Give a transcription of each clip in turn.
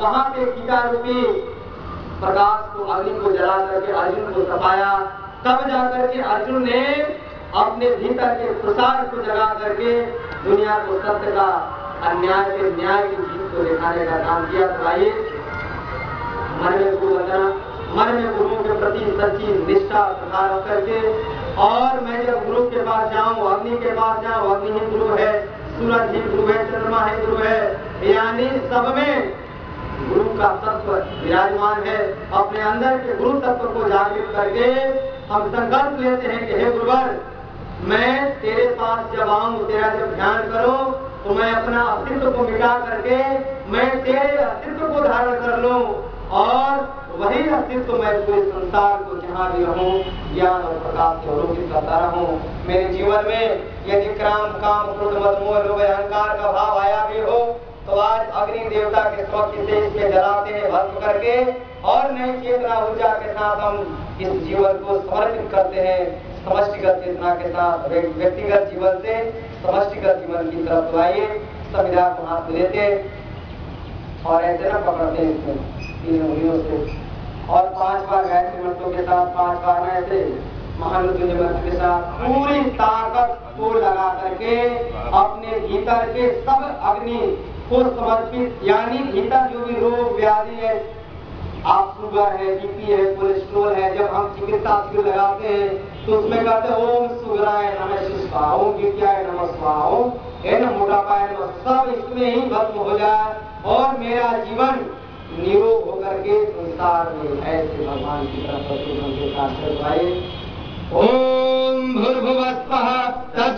वहाँ पे गीता रूपी प्रकाश को अग्नि को जला करके अर्जुन को तपाया तब जाकर के अर्जुन ने अपने भीतर के प्रसार को जगा करके दुनिया को सत्य का, अन्याय के न्याय की जीत को दिखाने का काम किया। तो आइए, मन में गुरु वंदना, मन में गुरु के प्रति सच्ची निष्ठा प्रसार करके, और मैं जब गुरु के पास जाऊँ, अग्नि के पास जाऊँ, अग्नि ही गुरु है, सूरज ही गुरु है, चंद्रमा ही गुरु है, यानी सब में गुरु का तत्व विराजमान है। अपने अंदर के गुरु तत्व को जागृत करके हम संकल्प लेते हैं कि, हे गुरुवर, मैं तेरे पास जब आऊँ, तेरा जब ध्यान करो तो मैं अपना अस्तित्व को मिटा करके मैं तेरे अस्तित्व को धारण कर लूँ और वही अस्तित्व मैं पूरे संसार को जहाँ भी रहूँ ज्ञान और प्रकाश से अवलोकित करता रहूँ। मेरे जीवन में यदि क्राम काम, क्रोध, मद, मोह, लोभ, अहंकार का भाव आया भी हो तो आज अग्नि देवता के स्वच्छ जलाते हैं, भस्म करके और नई चेतना, ऊर्जा के साथ हम इस जीवन को समर्पित करते हैं, समष्टिगत चेतना के साथ व्यक्तिगत जीवन से समष्टिगत जीवन की तरफ़ तो आइए संविधान को हाथ लेते और ऐसे ना पकड़ते हैं उंगलियों से। और पाँच बार गायत्री मंत्रों के साथ पाँच बार ऐसे महामृत्युंजय मंत्र के साथ पूरी ताकत को लगा करके अपने भीतर के सब अग्नि समर्पित, यानी भीतर जो भी रोग व्याधि है। आप शुगर है, बीपी है, कोलेस्ट्रोल है, जब हम चिकित्सा लगाते हैं तो उसमें कहते हैं, ओम सुगराय नमः शिष्पा ओम बीपीआय नमः स्वाहा ओम है ना मोटापा है सब इसमें ही भस्म हो जाए और मेरा जीवन निरोग होकर के संसार में ऐसे भगवान की तरफ़ के साथ चलवाए ॐ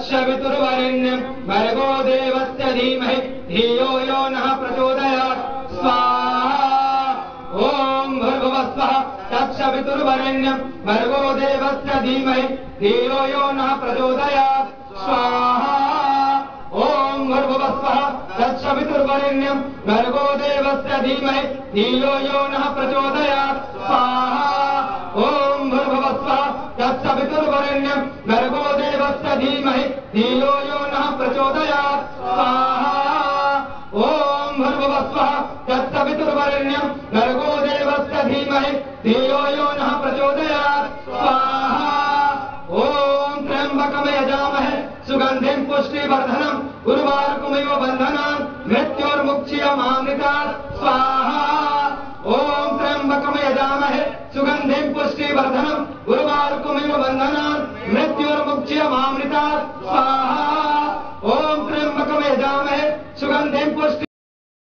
भूर्भुवस्वः तत्सवितुर्वरेण्यं भर्गो देवस्य धीमहि, धियो यो नः प्रचोदयात्। स्वाहा। ॐ भूर्भुवस्वः तत्सवितुर्वरेण्यं भर्गो देवस्य धीमहि, धियो यो नः प्रचोदयात्। स्वाहा। ॐ भूर्भुवस्वः तत्सवितुर्वरेण्यं भर्गो देवस्य धीमहि, धियो यो नः प्रचोदयात्। स्वाहा। ॐ भूर्भुवस्वः तत्सवितुर्वरेण्यं भर्गो देवस्य धीमहि धियो यो नः प्रचोदयात्। स्वाहा ॐ भूर्भुवस्वः तत्सवितुर्वरेण्यं भर्गो देवस्य धीमहि धियो यो नः प्रचोदयात्। स्वाहा ॐ त्र्यम्बकं यजामहे सुगन्धिं पुष्टिवर्धनम् उर्वारुकमिव बन्धनान् मृत्योर्मुक्ष्यमामृतात् स्वाहा ॐ त्र्यम्बकं यजामहे सुगन्धिं Claro.